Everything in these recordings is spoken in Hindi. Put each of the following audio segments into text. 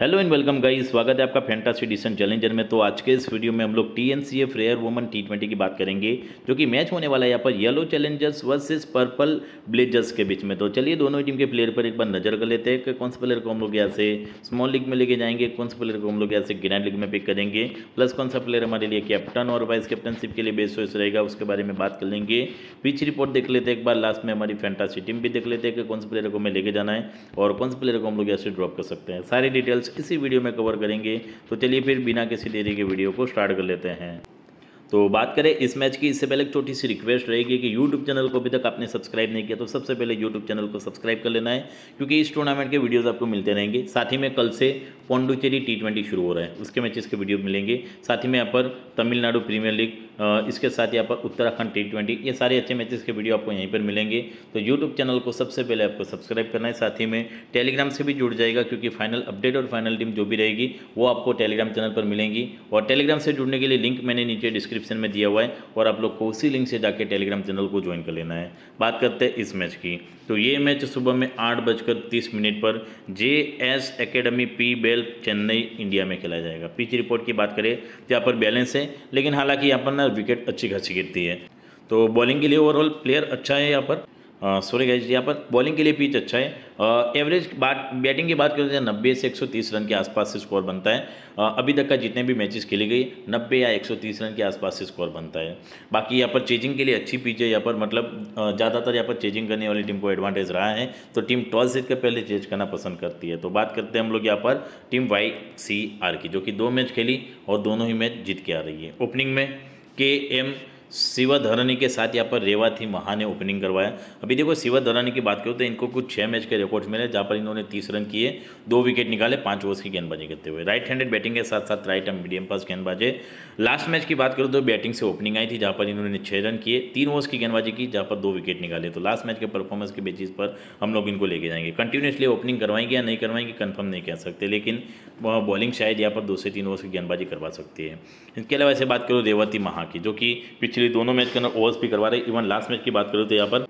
हेलो एंड वेलकम गाइस स्वागत है आपका फैंटासी डिसन चैलेंजर में। तो आज के इस वीडियो में हम लोग T N C F rare woman T twenty की बात करेंगे, जो कि मैच होने वाला है यहाँ पर yellow challengers versus purple blazers के बीच में। तो चलिए दोनों ही टीम के प्लेयर पर एक बार नज़र कर लेते हैं कि कौन से प्लेयर को हम लोग यहाँ से स्मॉल लीग में लेके जाएँगे, कौन से प्लेयर को हम लोग यहाँ से ग्रैंड लीग में पिक करेंगे प्लस कौन सा प्लेयर हमारे लिए कैप्टन और वाइस कैप्टनशिप के लिए बेस्ट चॉइस रहेगा, उसके बारे में बात कर लेंगे। पिच रिपोर्ट देख लेते हैं एक बार लास्ट में हमारी फैंटासी टीम भी देख लेते हैं कि कौन से प्लेयर को हमें लेके जाना है और कौन से प्लेयर को हम लोग यहाँ से ड्रॉप कर सकते हैं। सारी डिटेल्स इसी वीडियो में कवर करेंगे। तो चलिए फिर बिना किसी देरी के वीडियो को स्टार्ट कर लेते हैं। तो बात करें इस मैच की, इससे पहले एक छोटी सी रिक्वेस्ट रहेगी कि यूट्यूब चैनल को अभी तक आपने सब्सक्राइब नहीं किया तो सबसे पहले यूट्यूब चैनल को सब्सक्राइब कर लेना है, क्योंकि इस टूर्नामेंट के वीडियोस आपको मिलते रहेंगे। साथ ही में कल से पौंडुचेरी टी शुरू हो रहा है, उसके मैचेस के वीडियो मिलेंगे। साथ ही में यहाँ पर तमिलनाडु प्रीमियर लीग इसके साथ यहाँ पर उत्तराखंड टी ट्वेंटी ये सारे अच्छे मैचेस के वीडियो आपको यहीं पर मिलेंगे। तो यूट्यूब चैनल को सबसे पहले आपको सब्सक्राइब करना है, साथ ही में टेलीग्राम से भी जुड़ जाएगा, क्योंकि फाइनल अपडेट और फाइनल टीम जो भी रहेगी, वो आपको टेलीग्राम चैनल पर मिलेंगी। और टेलीग्राम से जुड़ने के लिए लिंक मैंने नीचे डिस्क्रिप्शन में दिया हुआ है, और आप लोग को उसी लिंक से जाके टेलीग्राम चैनल को ज्वाइन कर लेना है। बात करते हैं इस मैच की। तो ये मैच सुबह में आठ बजकर तीस मिनट पर J S academy P bell Chennai India में खेला जाएगा। पिच रिपोर्ट की बात करें तो यहाँ पर बैलेंस है, लेकिन हालाँकि यहाँ पर ना विकेट अच्छी खासी गिरती है। तो बॉलिंग के लिए ओवरऑल प्लेयर अच्छा है यहाँ पर। सॉरी गाइज़ यहाँ पर बॉलिंग के लिए पिच अच्छा है। एवरेज बात बैटिंग की बात करें तो नब्बे से 130 रन के आसपास से स्कोर बनता है। uh, अभी तक का जितने भी मैचेस खेले गए नब्बे या 130 रन के आसपास से स्कोर बनता है। बाकी यहाँ पर चेजिंग के लिए अच्छी पिच है यहाँ पर मतलब ज़्यादातर यहाँ पर चेजिंग करने वाली टीम को एडवांटेज रहा है। तो टीम टॉस जीत कर पहले चेज करना पसंद करती है। तो बात करते हैं हम लोग यहाँ पर टीम वाई सी आर की जो कि दो मैच खेली और दोनों ही मैच जीत के आ रही है। ओपनिंग में के एम शिवा धरानी के साथ यहाँ पर रेवाथी महा ने ओपनिंग करवाया। अभी देखो शिवा धरानी की बात करूँ तो इनको कुछ छः मैच के रिकॉर्ड्स मिले, जहाँ पर इन्होंने तीस रन किए, दो विकेट निकाले, पाँच ओवर्स की गेंदबाजी करते हुए। राइट हैंडेड बैटिंग के साथ साथ राइट एंड मीडियम पास गेंदबाजे। लास्ट मैच की बात करूँ तो बैटिंग से ओपनिंग आई थी, जहाँ पर इन्होंने छः रन किए, तीन ओवर्स की गेंदबाजी की, जहाँ पर दो विकेट निकाले। तो लास्ट मैच के परफॉर्मेंस के बेसिस पर हम लोग इनको लेके जाएँगे। कंटिन्यूसली ओपनिंग करवाएँगे या नहीं करवाएँगे कन्फर्म नहीं कह सकते, लेकिन बॉलिंग शायद यहाँ पर दो से तीन ओवर्स की गेंदबाजी करवा सकती है। इसके अलावा ऐसे बात करो रेवती महा की, जो कि पिछले दोनों मैच के अंदर ओवर्स भी करवा रहे इवन लास्ट मैच की बात करूँ तो यहाँ पर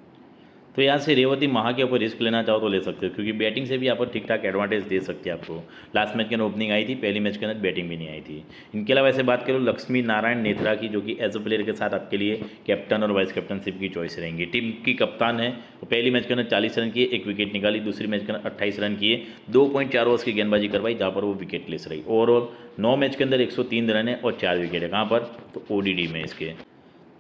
तो यहाँ से रेवती महा के ऊपर रिस्क लेना चाहो तो ले सकते हो, क्योंकि बैटिंग से भी यहाँ पर ठीक ठाक एडवांटेज दे सकती है आपको। लास्ट मैच के अंदर ओपनिंग आई थी, पहली मैच के अंदर बैटिंग भी नहीं आई थी। इनके अलावा ऐसे बात करूँ, लक्ष्मी नारायण नेत्रा की, जो कि एज अ प्लेयर के साथ आपके लिए कैप्टन और वाइस कैप्टनशिप की चॉइस रहेंगी। टीम की कप्तान है, वो पहली मैच के अंदर चालीस रन किए, एक विकेट निकाली, दूसरी मैच के अंदर अट्ठाईस रन किए, दो पॉइंट चार ओवर्स की गेंदबाजी करवाई, जहाँ पर वो विकेट लेस रही ओवरऑल नौ मैच के अंदर एक सौ तीन रन है और चार विकेट है। कहाँ पर? तो ओ में इसके।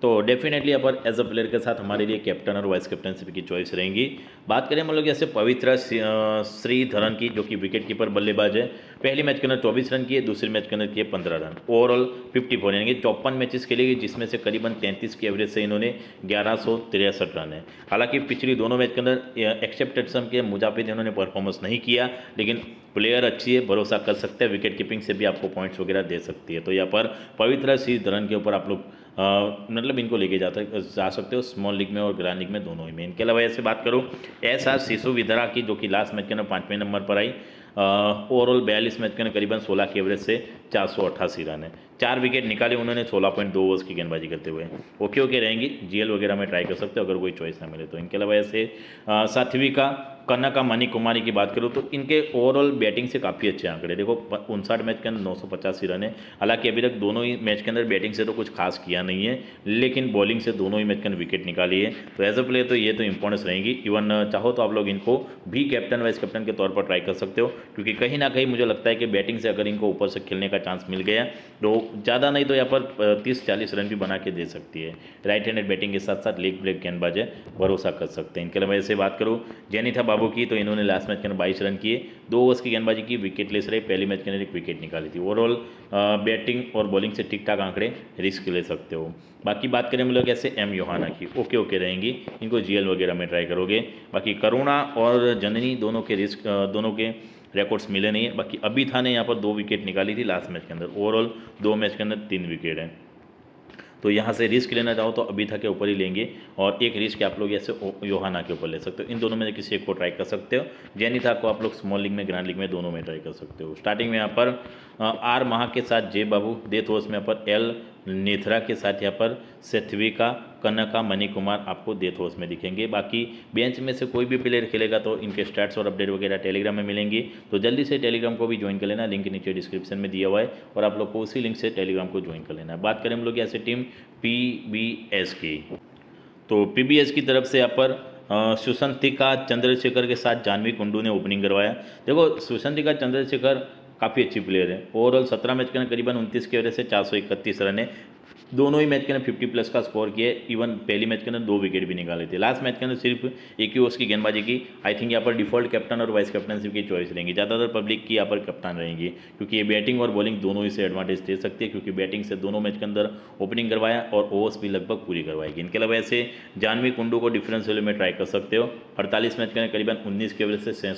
तो डेफिनेटली पर एज अ प्लेयर के साथ हमारे लिए कैप्टन और वाइस कैप्टनशिप की चॉइस रहेंगी। बात करें हम लोग जैसे पवित्र श्रीधरन की, जो कि विकेट कीपर बल्लेबाज है। पहली मैच के अंदर चौबीस रन किए, दूसरे मैच के अंदर किए पंद्रह रन। ओवरऑल फिफ्टी फोर यानी चौपन मैचेस खेलेगी, जिसमें से करीबन तैंतीस की एवरेज से इन्होंने ग्यारह सौ तिरसठ रन है। हालाँकि पिछली दोनों मैच के अंदर एक्सेप्टेड सम के मुजाफिद इन्होंने परफॉर्मेंस नहीं किया, लेकिन प्लेयर अच्छी है, भरोसा कर सकते हैं विकेट कीपिंग से भी आपको पॉइंट्स वगैरह दे सकती है। तो यहाँ पर पवित्र श्रीधरन के ऊपर आप लोग मतलब इनको लेके जाता, जा सकते हो स्मॉल लीग में और ग्रैंड लीग में दोनों ही में इनके अलावा ऐसे बात करूँ, ऐसा शिशु विधरा की जो कि लास्ट मैच के अंदर पाँचवें नंबर पर आई ओवरऑल बयालीस मैच के अंदर करीबन सोलह की एवरेज से चार सौ अट्ठासी रन है। चार विकेट निकाले, उन्होंने सोलह पॉइंट दो ओवर्स की गेंदबाजी करते हुए। ओके ओके रहेंगी? जीएल वगैरह में ट्राई कर सकते हो, अगर कोई चॉइस ना मिले तो। इनके अलावा ऐसे सात्विका का कनका मनी कुमारी की बात करूँ तो इनके ओवरऑल बैटिंग से काफ़ी अच्छे आंकड़े। देखो उनसाठ मैच के अंदर नौ सौ पचासी रन है। हालाँकि अभी तक दोनों ही मैच के अंदर बैटिंग से तो कुछ खास किया नहीं है, लेकिन बॉलिंग से दोनों ही मैच के अंदर विकेट निकाली है। तो एज अ प्लेयर तो ये तो इंपॉर्टेंस रहेंगी। इवन चाहो तो आप लोग इनको भी कैप्टन वाइस कैप्टन के तौर पर ट्राई कर सकते हो, क्योंकि कहीं ना कहीं मुझे लगता है कि बैटिंग से अगर इनको ऊपर से खेलने का चांस मिल गया तो ज़्यादा नहीं तो यहाँ पर तीस चालीस रन भी बना के दे सकती है। राइट हैंडेड बैटिंग के साथ साथ लेग ब्रेक गेंदबाज है, भरोसा कर सकते हैं। इनके अलावा ऐसे बात करूँ जैनिथा बाबू की तो इन्होंने लास्ट मैच के अंदर बाईस रन किए। दो ओवर्स की गेंदबाजी की विकेट लेस रहे पहले मैच के अंदर एक विकेट निकाली थी। ओवरऑल बैटिंग और बॉलिंग से ठीक ठाक आंकड़े रिस्क ले सकते हो। बाकी बात करें हम लोग ऐसे एम योहाना की। ओके ओके रहेंगी। इनको जीएल वगैरह में ट्राई करोगे। बाकी करुणा और जननी दोनों के रिस्क दोनों के रिकॉर्ड्स मिले नहीं। है बाकी अभी था ने यहाँ पर दो विकेट निकाली थी लास्ट मैच के अंदर। ओवरऑल दो मैच के अंदर तीन विकेट हैं। तो यहाँ से रिस्क लेना चाहो तो अभी था के ऊपर ही लेंगे और एक रिस्क आप लोग ऐसे योहाना के ऊपर ले सकते हो। इन दोनों में से किसी एक को ट्राई कर सकते हो। जैनिथा को आप लोग स्मॉल लीग में ग्रैंड लीग में दोनों में ट्राई कर सकते हो। स्टार्टिंग में यहाँ पर आर महा के साथ जे बाबू डेथ ओवर्स में यहाँ पर एल नेथरा के साथ यहाँ पर सेथविका कनका मणि कुमार आपको डेथ हाउस में दिखेंगे। बाकी बेंच में से कोई भी प्लेयर खेलेगा तो इनके स्टार्ट्स और अपडेट वगैरह टेलीग्राम में मिलेंगे। तो जल्दी से टेलीग्राम को भी ज्वाइन कर लेना। लिंक नीचे डिस्क्रिप्शन में दिया हुआ है और आप लोग को उसी लिंक से टेलीग्राम को ज्वाइन कर लेना। बात करें हम लोग यहाँ से टीम पी की। तो पीबीएस की तरफ़ से यहाँ पर सुशंतिका चंद्रशेखर के साथ जानवी कुंडू ने ओपनिंग करवाया। देखो सुशंतिका चंद्रशेखर काफ़ी अच्छी प्लेयर है। ओवरऑल सत्रह मैच के अंदर करीबन उनतीस की वजह से चार सौ इकतीस रन है। दोनों ही मैच के अंदर फिफ्टी प्लस का स्कोर किए इवन पहली मैच के अंदर दो विकेट भी निकाले थे। लास्ट मैच के अंदर सिर्फ़ एक ही ओवर्स की गेंदबाजी की। आई थिंक यहाँ पर डिफ़ॉल्ट कैप्टन और वाइस कैप्टनशिप की चॉइस रहेंगी। ज़्यादातर पब्लिक की यहाँ पर कप्तान रहेंगी। क्योंकि ये बैटिंग और बॉलिंग दोनों ही से एडवांटेज दे सकती है। क्योंकि बैटिंग से दोनों मैच के अंदर ओपनिंग करवाया और ओवर्स भी लगभग पूरी करवाएगी। इनके अलावा ऐसे जानवी कुंडू को डिफरेंस में ट्राई कर सकते हो। अड़तालीस मैच के अंदर करीबन उन्नीस के वजह से छः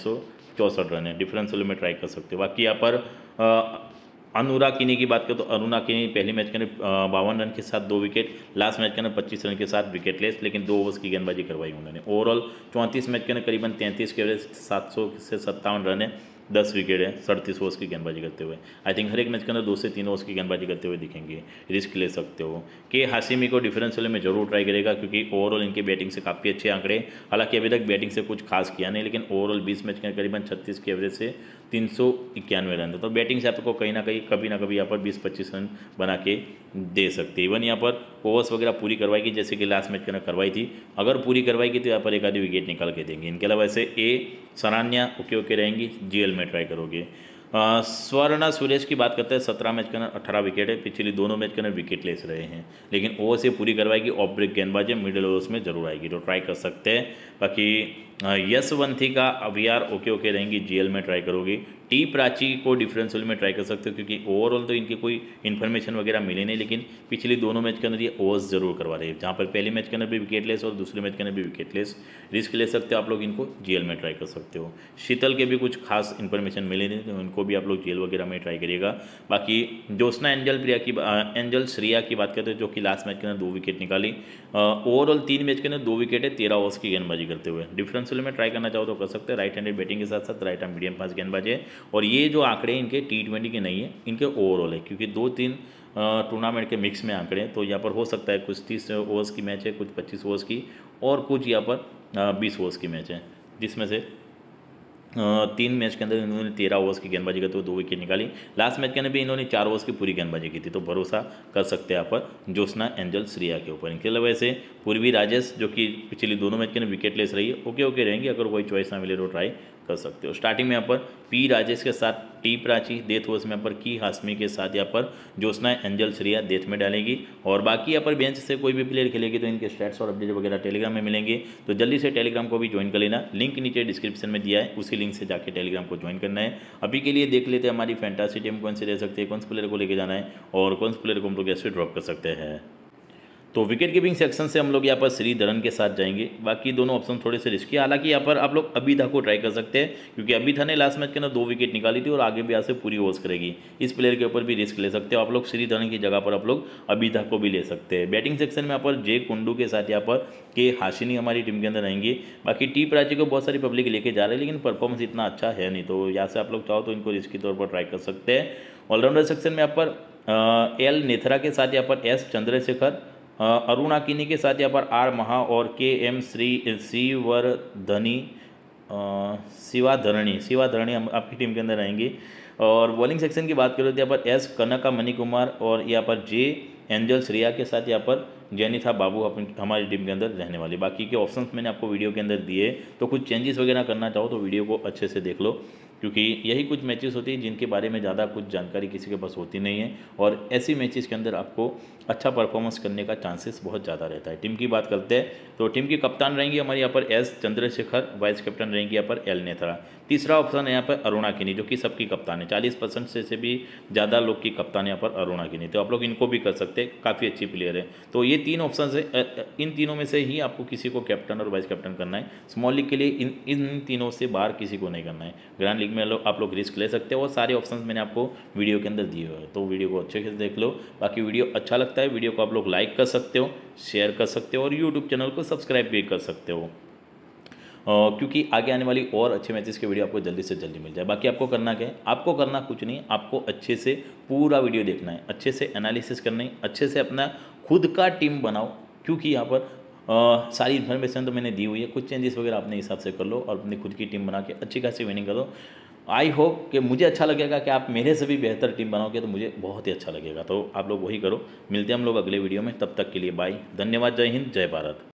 चौंसठ रन है डिफरेंस में ट्राई कर सकते हो। बाकी यहाँ पर अनुरा किनी की बात करें तो अनुरा किनी पहली मैच के अंदर बावन रन के साथ दो विकेट लास्ट मैच के अंदर पच्चीस रन के साथ विकेट लेस लेकिन दो ओवर्स की गेंदबाजी करवाई उन्होंने। ओवरऑल चौंतीस मैच के अंदर करीबन तैंतीस के एवरेज सात सौ से सत्तावन रन है। दस विकेट है, सड़तीस ओवर्स की गेंदबाजी करते हुए। आई थिंक हर एक मैच के अंदर दो से तीन ओवर्स की गेंदबाजी करते हुए दिखेंगे। रिस्क ले सकते हो। के हासिमी को डिफरेंशियल में ज़रूर ट्राई करेगा क्योंकि ओवरऑल इनके बैटिंग से काफ़ी अच्छे आंकड़े हालाँकि अभी तक बैटिंग से कुछ खास किया नहीं, लेकिन ओवरऑल बीस मैच के करीबन छत्तीस की एवरेज से तीन सौ इक्यानवे रन तो बैटिंग से आपको कहीं ना कहीं, कभी ना कभी यहाँ पर बीस पच्चीस रन बना के दे सकते इवन यहाँ पर ओवर्स वगैरह पूरी करवाएगी जैसे कि लास्ट मैच के करवाई थी। अगर पूरी करवाएगी तो यहाँ पर एक आधी विकेट निकाल के देंगे। इनके अलावा ऐसे ए सरान्या ओके ओके रहेंगी जीएल में ट्राई करोगे। स्वर्णा सुरेश की बात करते हैं, सत्रह मैच के अंदर अठारह विकेट है, पिछली दोनों मैच के अंदर विकेट लेस रहे हैं। लेकिन ओवर से पूरी करवाएगी ऑफ़ ब्रेक गेंदबाजी मिडिल ओवर्स में ज़रूर आएगी तो ट्राई कर सकते हैं। बाकी यशवंथी का अभियार ओके ओके रहेंगी जीएल में ट्राई करोगी। टी प्राची को डिफरेंशियल में ट्राई कर सकते हो, क्योंकि ओवरऑल तो इनकी कोई इन्फॉर्मेशन वगैरह मिली नहीं, लेकिन पिछली दोनों मैच के अंदर ये ओवर्स ज़रूर करवा रहे हैं। जहाँ पर पहले मैच के अंदर भी विकेट लेस और दूसरे मैच के अंदर भी विकेट लेस रिस्क ले सकते हो आप लोग इनको जेल में ट्राई कर सकते हो। शीतल के भी कुछ खास इन्फॉर्मेशन मिले नहीं तो इनको भी आप लोग जेल वगैरह में ट्राई करिएगा। बाकी ज्योत्ना एंजल प्रिया की एंजल श्रिया की बात करते हैं, जो कि लास्ट मैच के अंदर दो विकेट निकाली। ओवरऑल तीन मैच के अंदर दो विकेट है, तेरह ओवर्स की गेंदबाजी करते हुए। डिफरेंशियल में ट्राई करना चाहो तो कर सकते हैं राइट हैंडेड बैटिंग के साथ साथ राइट हैंड मीडियम पास गेंदबाजी है। और ये जो आंकड़े इनके टी ट्वेंटी के नहीं है, इनके ओवरऑल है, क्योंकि दो तीन टूर्नामेंट के मिक्स में आंकड़े तो यहाँ पर हो सकता है कुछ तीस ओवर्स की मैच है, कुछ पच्चीस ओवर्स की, और कुछ यहाँ पर बीस ओवर्स की मैच है, जिसमें से तीन मैच के अंदर इन्होंने तेरह ओवर्स की गेंदबाजी करते हुए दो विकेट निकाली। लास्ट मैच के अंदर भी इन्होंने चार ओवर्स की पूरी गेंदबाजी की थी तो भरोसा कर सकते हैं यहाँ पर ज्योत्ना एंजल श्रिया के ऊपर। इनके अलावा ऐसे पूर्वी राजेश, जो कि पिछली दोनों मैच के अंदर विकेट लेस रही है ओके ओके रहेंगे, अगर कोई चॉइस ना मिले तो ट्राई कर सकते हो। स्टार्टिंग में यहाँ पर पी राजेश के साथ टी प्राची डेथ ओवर्स में यहाँ पर की हाशमी के साथ यहाँ पर ज्योत्ना एंजल श्रिया डेथ में डालेगी। और बाकी यहाँ पर बेंच से कोई भी प्लेयर खेलेगी तो इनके स्टैट्स और अपडेट वगैरह टेलीग्राम में मिलेंगे। तो जल्दी से टेलीग्राम को भी ज्वाइन कर लेना। लिंक नीचे डिस्क्रिप्शन में दिया है। उसी लिंक से जाकर टेलीग्राम को ज्वाइन करना है। अभी के लिए देख लेते हैं हमारी फैंटासी टीम कौन से रह सकते हैं, कौन से प्लेयर को लेकर जाना है और कौन से प्लेयर को हम लोग ऐसे ड्रॉप कर सकते हैं। तो विकेट कीपिंग सेक्शन से हम लोग यहाँ पर श्रीधरन के साथ जाएँगे। बाकी दोनों ऑप्शन थोड़े से रिस्की हालाँकि यहाँ पर आप लोग अभिधा को ट्राई कर सकते हैं, क्योंकि अभिधा ने लास्ट मैच के अंदर दो विकेट निकाली थी और आगे भी यहाँ से पूरी ओवर्स करेगी। इस प्लेयर के ऊपर भी रिस्क ले सकते हो। आप लोग श्री श्रीधरन की जगह पर आप लोग अभिधा को भी ले सकते हैं। बैटिंग सेक्शन में यहाँ पर जे कुंडू के साथ यहाँ पर के हाशिनी हमारी टीम के अंदर रहेंगे। बाकी टी प्राची को बहुत सारी पब्लिक लेके जा रहे हैं, लेकिन परफॉर्मेंस इतना अच्छा है नहीं तो यहाँ से आप लोग चाहो तो इनको रिस्क के तौर पर ट्राई कर सकते हैं। ऑलराउंडर सेक्शन में यहाँ पर एल नेथरा के साथ यहाँ पर एस चंद्रशेखर अरुणा किनी के साथ यहाँ पर आर महा और के एम श्री श्रीवर्धनी शिवा धरणी शिवा धरणी हम आपकी टीम के अंदर रहेंगी। और बॉलिंग सेक्शन की बात करें तो यहाँ पर एस कनका मनी कुमार और यहाँ पर जे एंजल श्रिया के साथ यहाँ पर जैनिथा बाबू अपन हमारी टीम के अंदर रहने वाली। बाकी के ऑप्शंस मैंने आपको वीडियो के अंदर दिए तो कुछ चेंजेस वगैरह करना चाहो तो वीडियो को अच्छे से देख लो। क्योंकि यही कुछ मैचेस होती हैं जिनके बारे में ज़्यादा कुछ जानकारी किसी के पास होती नहीं है और ऐसी मैचेस के अंदर आपको अच्छा परफॉर्मेंस करने का चांसेस बहुत ज़्यादा रहता है। टीम की बात करते हैं तो टीम की कप्तान रहेंगी हमारे यहाँ पर एस चंद्रशेखर वाइस कैप्टन रहेंगी यहाँ पर एल नेथरा तीसरा ऑप्शन है यहाँ पर अरुणा किनी जो कि सबकी कप्तान है। चालीस परसेंट से, से भी ज़्यादा लोग की कप्तान यहाँ पर अरुणा किनी। तो आप लोग इनको भी कर सकते हैं काफ़ी अच्छी प्लेयर है। तो ये तीन ऑप्शन है इन तीनों में से ही आपको किसी को कैप्टन और वाइस कैप्टन करना है। स्मॉल लीग के लिए इन इन तीनों से बाहर किसी को नहीं करना है। ग्रैंड लीग में लो आप लोग रिस्क ले सकते हो। और सारे ऑप्शन मैंने आपको वीडियो के अंदर दिए हुए तो वीडियो को अच्छे से देख लो। बाकी वीडियो अच्छा लगता है वीडियो को आप लोग लाइक कर सकते हो शेयर कर सकते हो और यूट्यूब चैनल को सब्सक्राइब भी कर सकते हो। क्योंकि आगे आने वाली और अच्छे मैचेस की वीडियो आपको जल्दी से जल्दी मिल जाए। बाकी आपको करना क्या है? आपको करना कुछ नहीं आपको अच्छे से पूरा वीडियो देखना है। अच्छे से एनालिसिस करना है अच्छे से अपना खुद का टीम बनाओ। क्योंकि यहाँ पर आ, सारी इन्फॉर्मेशन तो मैंने दी हुई है। कुछ चेंजेस वगैरह अपने हिसाब से कर लो और अपनी खुद की टीम बना के अच्छी खासी विनिंग करो आई होप कि मुझे अच्छा लगेगा कि आप मेरे से भी बेहतर टीम बनाओगे तो मुझे बहुत ही अच्छा लगेगा। तो आप लोग वही करो। मिलते हैं हम लोग अगले वीडियो में। तब तक के लिए बाय धन्यवाद। जय हिंद। जय भारत।